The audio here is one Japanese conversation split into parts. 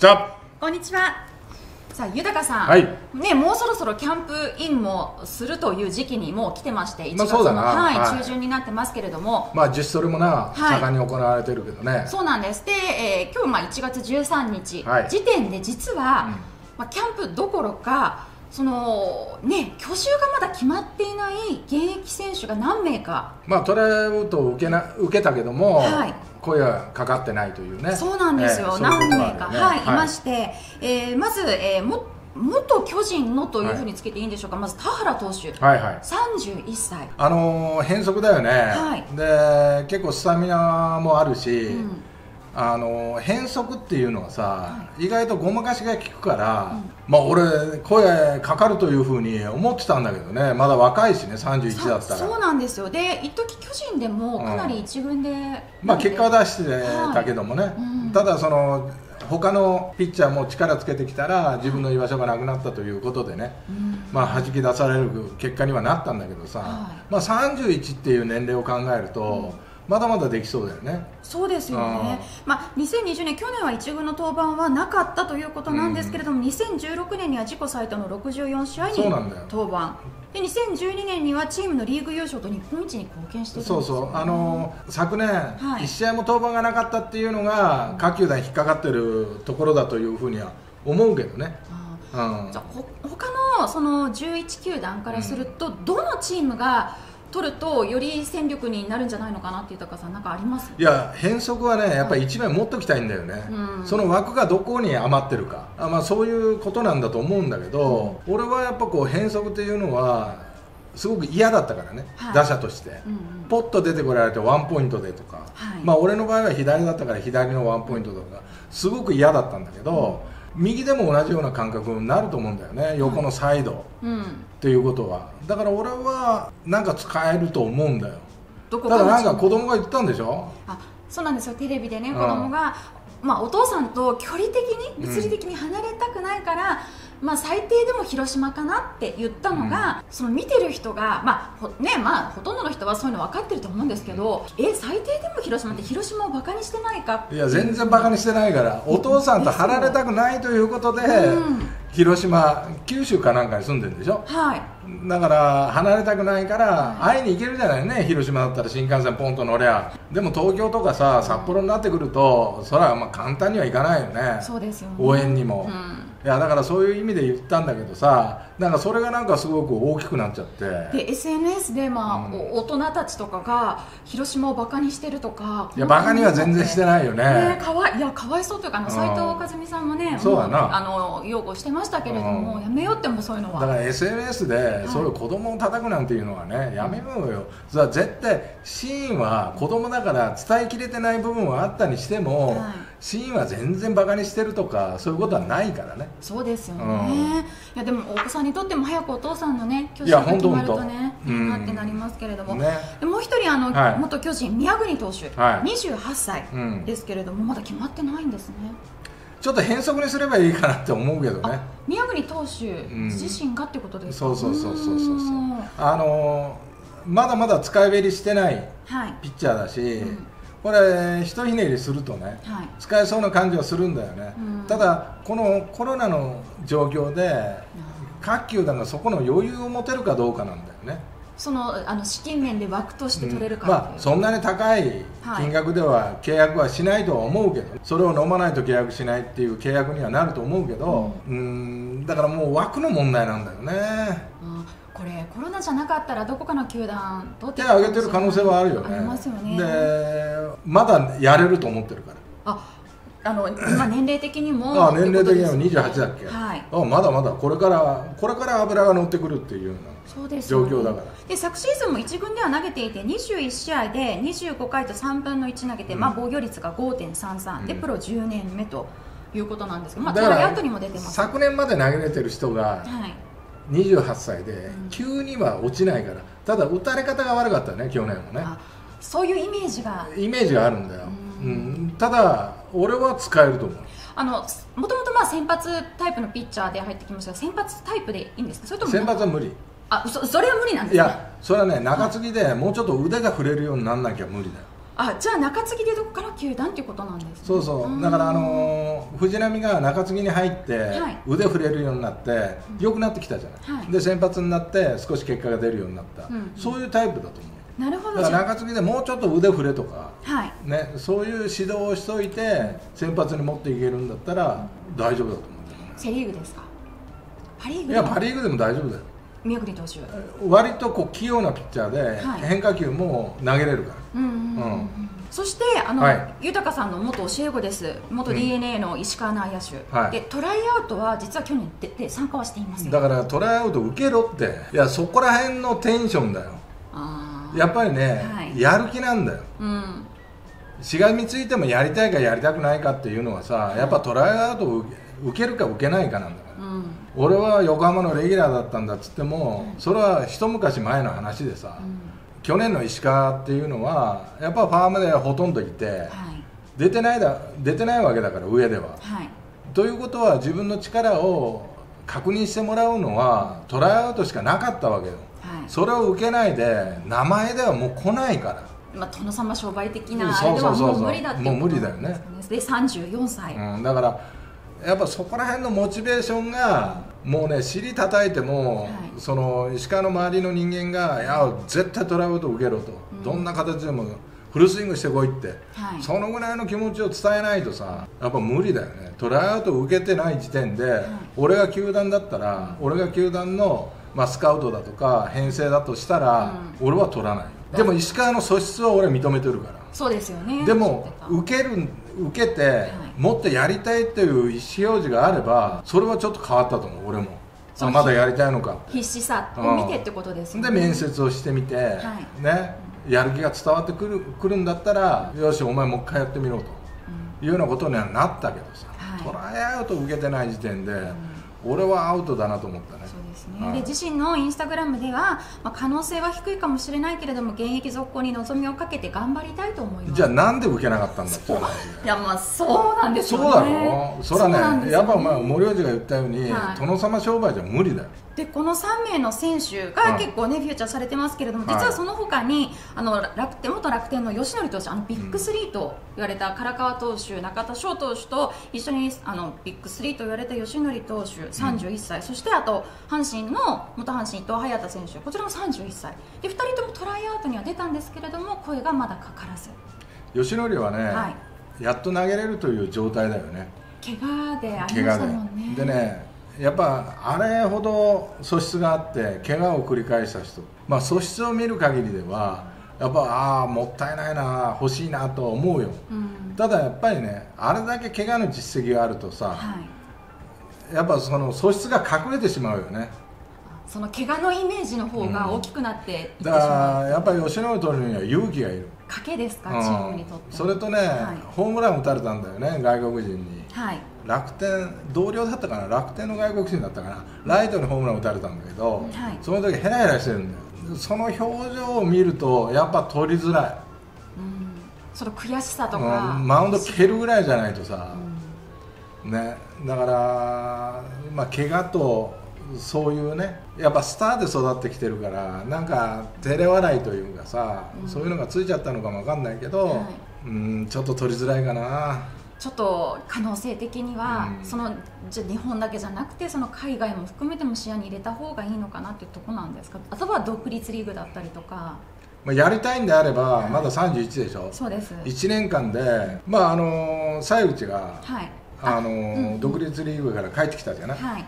じゃあこんにちは。さあ、豊さん、はい。ね、もうそろそろキャンプインもするという時期にもう来てまして、1月の、はいはい。中旬になってますけれども、まあ実それもな、はい。盛んに行われてるけどね。そうなんです。で、えー今日まあ1月13日、はい。時点で実は、まあキャンプどころか、そのね、去就がまだ決まっていない現役選手が何名か、まあトライアウトを受けな受けたけども、はい声はかかってないというね。そうなんですよ、ええそういう何名か、ね。はい、い。まして、えーまず、えーも元巨人のというふうにつけていいんでしょうか、まず田原投手、はいはい。31歳。あのー変則だよね、はい。で結構スタミナもあるし、うんあのー変則っていうのはさ、意外とごまかしが効くから、まあ俺声かかるというふうに思ってたんだけどね。まだ若いしね31だったら。そうなんですよ。で一時巨人でもかなり一軍で、まあ結果は出してたけどもね、はい。うん。ただその他のピッチャーも力つけてきたら自分の居場所がなくなったということでね、うん。まあ弾き出される結果にはなったんだけどさ、はい。まあ31っていう年齢を考えると、まだまだできそうだよね。そうですよね、まあ、2020年、去年は一軍の登板はなかったということなんですけれども、2016年には自己最多の64試合に登板。で2012年にはチームのリーグ優勝と日本一に貢献しているんですよ。そうそう、あの昨年、い。1試合も登板がなかったっていうのが、各球団引っかかってるところだというふうには思うけどね。あうん。じゃ他のその11球団からすると、どのチームが取るとより戦力になるんじゃないのかなっていう高さんなんかあります？いや変則はねやっぱり1枚持っておきたいんだよね、うん。その枠がどこに余ってるか。あ、まあ、そういうことなんだと思うんだけど、俺はやっぱこう変則っていうのはすごく嫌だったからね、はい。打者として、うんうん。ポッと出てこられてワンポイントでとか、はい。まあ俺の場合は左だったから左のワンポイントとか。すごく嫌だったんだけど、右でも同じような感覚になると思うんだよね。横のサイド。うん。っていうことは。だから俺はなんか使えると思うんだよ。どこただなんか子供が言ったんでしょ？あそうなんですよ。テレビでねん。子供が、まあ、お父さんと距離的に物理的に離れたくないから、まあ、最低でも広島かなって言ったのが、その見てる人が、まあほねまあ、ほとんどの人はそういうの分かってると思うんですけど、え最低でも広島って広島をバカにしてないか？いや全然バカにしてないからお父さんと離れたくないということで、うん。広島九州かなんかに住んでるんでしょ？はい。だから離れたくないから会いに行けるじゃないね広島だったら新幹線ポンと乗りゃ。でも東京とかさ札幌になってくるとそれはまあ簡単にはいかないよね。そうですよね。応援にも、うんいやだからそういう意味で言ったんだけどさなんかそれがなんかすごく大きくなっちゃって。で SNS で、まあうん。お大人たちとかが広島をバカにしてるとかいやバカには全然してないよね。ねかわいいやかわいそうというかあのうん。斉藤和美さんもねそうだな。もあの擁護してましたけれども、うん。やめようってもそういうのは。だから SNS でそういう子供を叩くなんていうのはね、やめようよ、それは絶対、シーンは子供だから伝えきれてない部分はあったにしても、はいシーンは全然バカにしてるとか、そういうことはないからね、そうですよね、うん。いやでもお子さんにとっても早くお父さんのね巨人が決まるとねうん。なってなりますけれども、ね。でもう一人あの、はい。元巨人宮国投手、はい。28歳うんですけれども、まだ決まってないんですね。ちょっと変則にすればいいかなって思うけどね、あ宮国投手ん。自身がってことですか、そうそうそうそうそうそう。うん。あのーまだまだ使いべりしてないはい。ピッチャーだし、うんこれ、ひとひねりするとね、はい。使えそうな感じはするんだよね、うん。ただ、このコロナの状況で、各球団がそこの余裕を持てるかどうかなんだよね。そのあの資金面で枠として取れるか。うん。まあ、そんなに高い金額では契約はしないとは思うけど、それを飲まないと契約しないっていう契約にはなると思うけど、うん、だからもう枠の問題なんだよね。あこれコロナじゃなかったらどこかの球団取って手を挙げてる可能性はあるよね。ありますよね。で、まだやれると思ってるから。ああの今年齢的にも。ああ年齢的にはってこと28だっけ、はい。あまだまだこれからこれから油が乗ってくるっていうようなそうです状況だから。で昨シーズンも1軍では投げていて21試合で25回と3分の1投げて、うん。まあ、防御率が5.33、でうん。プロ10年目ということなんですけど、まあ、トライアウトにも出てます。昨年まで投げれてる人がはい28歳でん。急には落ちないから。ただ打たれ方が悪かったね去年もね。あそういうイメージが。イメージがあるんだよ、ううん。ただ俺は使えると思う。あのもともとまあ先発タイプのピッチャーで入ってきましたが先発タイプでいいんですか？それとも先発は無理。あそそれは無理なんですね。いやそれはね中継ぎでもうちょっと腕が振れるようになんなきゃ無理だよあじゃあ中継ぎでどこから球団っていうことなんですね。そうそう。だからあのー藤浪が中継ぎに入って、はい。腕振れるようになって良くなってきたじゃない、はい。で先発になって少し結果が出るようになった、うん。そういうタイプだと思う。なるほど。だから中継ぎでもうちょっと腕振れとか、あはい。ね、そういう指導をしといて先発に持っていけるんだったら大丈夫だと思う。んだよねセ・リーグですか？パ・リーグいやパ・リーグでも大丈夫だよ宮国投手。割とこう器用なピッチャーではい。変化球も投げれるから、うんうんうんうん。うん。そしてあの、はい。豊さんの元教え子です。元うん。d n a の石川内野手、はい。でトライアウトは実は去年出て参加はしていませんだからトライアウト受けろって。いやそこら辺のテンションだよ。やっぱりね、はい。やる気なんだよ。うん。しがみついてもやりたいかやりたくないかっていうのはさやっぱトライアウトを受け受けるか受けないかなんだから、うん俺は横浜のレギュラーだったんだっつっても、それは一昔前の話でさ、去年の石川っていうのはやっぱファームでほとんどいて、はい。出てないだ出てないわけだから上では。はい。ということは自分の力を確認してもらうのはトライアウトしかなかったわけよ。はい。それを受けないで名前ではもう来ないから。まあ、殿様商売的なうんあれではもう無理だってもう無理だよね。で34歳、うん、だからやっぱそこら辺のモチベーションがもうね尻叩いても、はい。その石川の周りの人間が「い。や絶対トライアウト受けろ」と、うん。どんな形でもフルスイングしてこいって、はい。そのぐらいの気持ちを伝えないとさやっぱ無理だよね。トライアウトを受けてない時点で、俺が球団だったら、俺が球団の、まあ、スカウトだとか編成だとしたら、俺は取らない。でも石川の素質は俺は認めてるから。そうですよね。でも受ける受けて、もっとやりたいっていう意思表示があればそれはちょっと変わったと思う俺も。あまだやりたいのかた必死さ。を見てってことですよね。で面接をしてみて、ね。やる気が伝わってくるくるんだったらよしお前もう一回やってみろと。いうようなことにはなったけどさ、はい。トライアウト受けてない時点で、俺はアウトだなと思ったねですはい。ねで自身のインスタグラムでは、まあ、可能性は低いかもしれないけれども現役続行に望みをかけて頑張りたいと思います。じゃあなんで受けなかったんだって話。いやまあそうなんですよね。そうだろそれはね。やっぱまあ森王子が言ったように、はい。殿様商売じゃ無理だよでこの3名の選手が結構ね、フューチャーされてますけれども、はい。実はその他にあの楽天元楽天の吉典投手あのビッグスリーと言われた唐川投手、中田翔投手と一緒にあのビッグスリーと言われた吉典投手31歳、そしてあと阪神の元阪神伊藤隼太選手。こちらも31歳。で2人ともトライアウトには出たんですけれども声がまだかからず。吉典はね、はやっと投げれるという状態だよね。怪我でありましたもんね。で。でねやっぱあれほど素質があって怪我を繰り返した人、まあ、素質を見る限りではやっぱああもったいないな欲しいなと思うよ。うん。ただやっぱりねあれだけ怪我の実績があるとさ、はい、やっぱその素質が隠れてしまうよね。その怪我のイメージの方が大きくなっていってしだからやっぱり吉野を取るには勇気がいる、賭けですか、うんチームにとってそれとね、はい。ホームラン打たれたんだよね外国人にはい。楽天同僚だったかな？楽天の外国人だったかな？ライトにホームラン打たれたんだけど、はい。その時ヘラヘラしてるんだよ。その表情を見るとやっぱ取りづらい、うん。その悔しさとうか、んマウンド蹴るぐらいじゃないとさ。う、ん。ね、だから、まあ、怪我とそういうねやっぱスターで育ってきてるからなんか照れ笑いというかさ、うん。そういうのがついちゃったのかもわかんないけど、はい。うんちょっと取りづらいかなちょっと可能性的には、うん。そのじゃ日本だけじゃなくてその海外も含めても視野に入れた方がいいのかなっていうところなんですか？あとは独立リーグだったりとか。まあ、やりたいんであればはいまだ31でしょ、そうです。1年間で、まああの西内が、はい。あのうん。独立リーグから帰ってきたじゃない、はい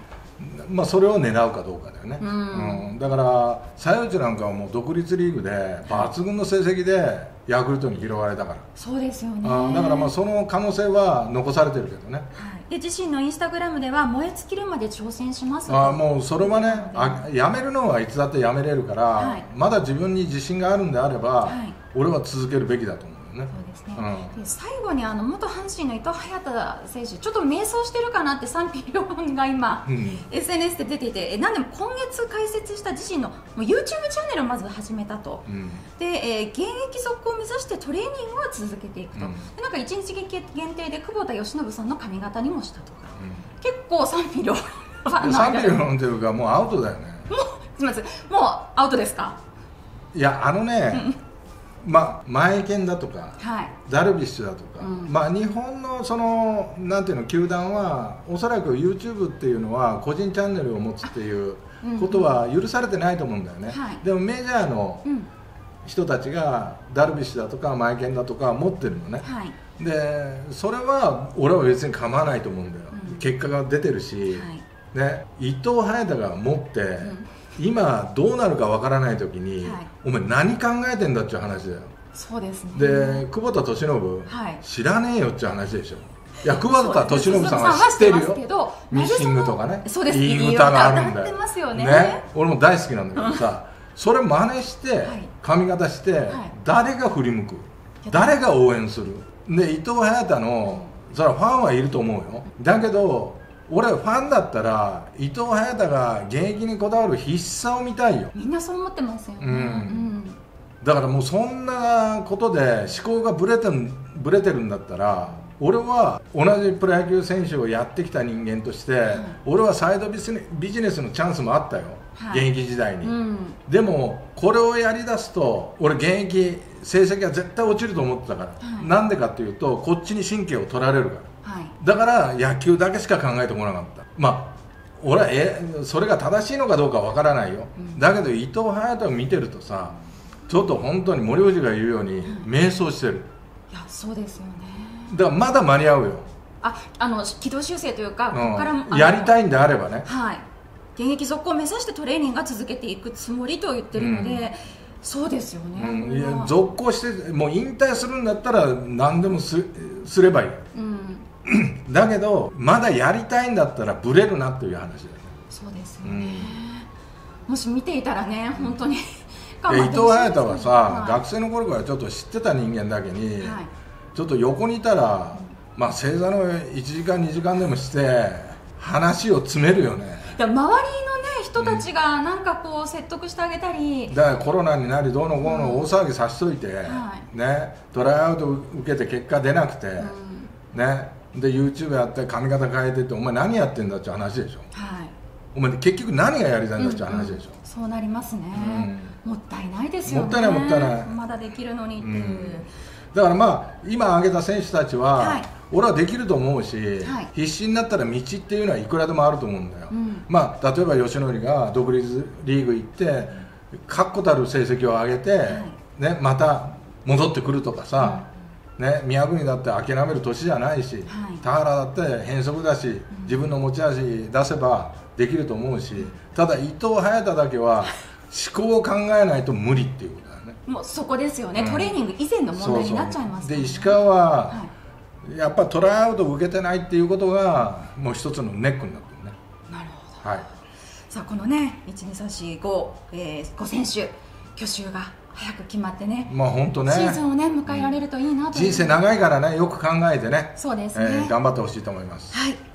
まあ、それを狙うかどうかだよね、うん。うん。だから西内なんかはもう独立リーグで抜群の成績でヤクルトに拾われたから、そうですよね。だからまあその可能性は残されてるけどね。はい、で自身のインスタグラムでは燃え尽きるまで挑戦しますと。あーもうそれはねあやめるのはいつだってやめれるから、はい。まだ自分に自信があるんであれば、はい。俺は続けるべきだと思う。よね。そうですね、うん。で最後にあの元阪神の伊藤隼太選手ちょっと迷走してるかなって賛否両論が今、うん。SNS で出ていてえなんでも今月開設した自身のもう YouTube チャンネルをまず始めたと。うん。で、えー現役続行を目指してトレーニングを続けていくと、うん。でなんか一日限定で久保田由伸さんの髪型にもしたとか。うん。結構賛否両論賛否両論というかもうアウトだよね。すみません。もうアウトですか？いやあのね、まあ前剣だとかはい。ダルビッシュだとか、うん。まあ日本のそのなんていうの球団はおそらく YouTube っていうのは個人チャンネルを持つっていうことは許されてないと思うんだよね、はい。でもメジャーのうん。人たちがダルビッシュだとかマイケンだとか持ってるのね。はい。でそれは俺は別に構わないと思うんだよ、うん。結果が出てるし、はい。ね、伊藤隼太が持って、ん今どうなるかわからない時に、はい。お前何考えてんだっていう話だよ。そうですね。で久保田利伸、はい。知らねえよっていう話でしょ。いや久保田利伸さんは知ってるよ。ミッシングとかね。そうです。いい歌があるんだ歌ってますよね。俺も大好きなんだけどさそれ真似して、はい。髪型して、い。誰が振り向く？や誰が応援する？で伊藤隼太のそれはファンはいると思うよ。だけど俺ファンだったら伊藤隼太が現役にこだわる必死さを見たいよ。みんなそう思ってますよ。ねうん。だからもうそんなことで思考がぶれてんぶれてるんだったら俺は同じプロ野球選手をやってきた人間として、俺はサイドビジネビジネスのチャンスもあったよ、はい。現役時代に、うん。でもこれをやりだすと俺現役成績は絶対落ちると思ってたから、はい。なんでかっていうとこっちに神経を取られるからはい。だから野球だけしか考えてこなかった。まあ俺はえそれが正しいのかどうかわからないよ、だけど伊藤隼人を見てるとさちょっと本当に森藤が言うように迷走してる。いやそうですよね。だからまだ間に合うよ、ああの軌道修正というか、ここからやりたいんであればね。はい。現役続行を目指してトレーニングが続けていくつもりと言ってるので、うん。そうですよね、うん、いやまあ続行してもう引退するんだったら何でもすすればいい。うんだけどまだやりたいんだったらブレるなっていう話だよね。そうですよね、うんもし見ていたらね本当に。で伊藤隼人はさ、はい。学生の頃からちょっと知ってた人間だけに、はい。ちょっと横にいたら、まあ、正座の1時間2時間でもして話を詰めるよね。周りのね人たちがなんかこう説得してあげたり、だからコロナになりどうのこうの大騒ぎさせといて、はね、トライアウト受けて結果出なくて、うん。ね、で YouTube やって髪型変えてってお前何やってんだって話でしょ。はい。お前結局何がやりたいんだって話でしょ、そうなりますね、もったいないですよね。もったいないもったいない。まだできるのにっていう、うん。だからまあ今挙げた選手たちは、はい。俺はできると思うし、はい。必死になったら道っていうのはいくらでもあると思うんだよ、うん。まあ、例えば吉典が独立リーグ行って確固たる成績を上げて、ね、また戻ってくるとかさ、ね、宮國だって諦める年じゃないし、はい。田原だって変則だし、自分の持ち味出せばできると思うし、ただ伊藤隼太だけは 思考を考えないと無理っていうことだよね。もうそこですよね、うん。トレーニング以前の問題になっちゃいますね。で石川は、はい。やっぱトライアウトを受けてないっていうことがもう一つのネックになってるね。なるほど。はい。さあこのね12345、えー、5選手去就が早く決まってね。まあ本当ね。シーズンをね迎えられるといいなと人生長いからねよく考えてね、そうですね、えー頑張ってほしいと思います。はい